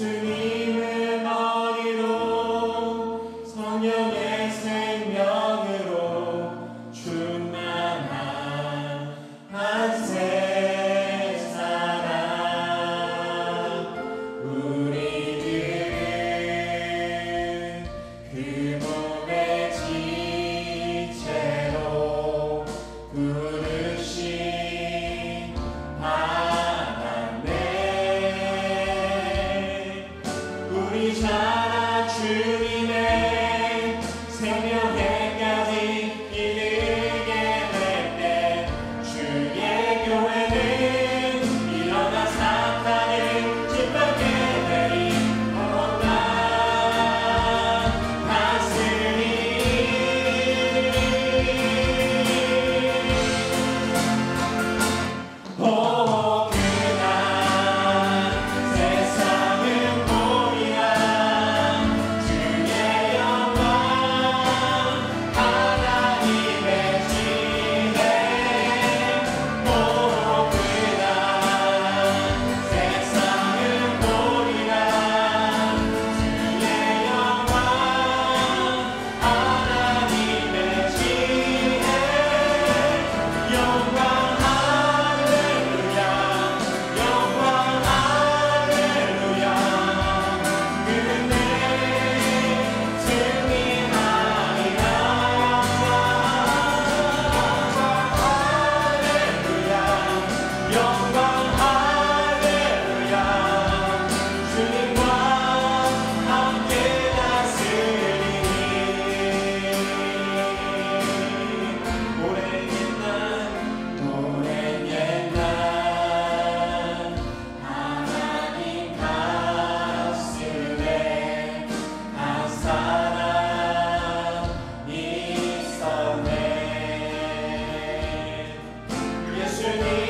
to me. your name.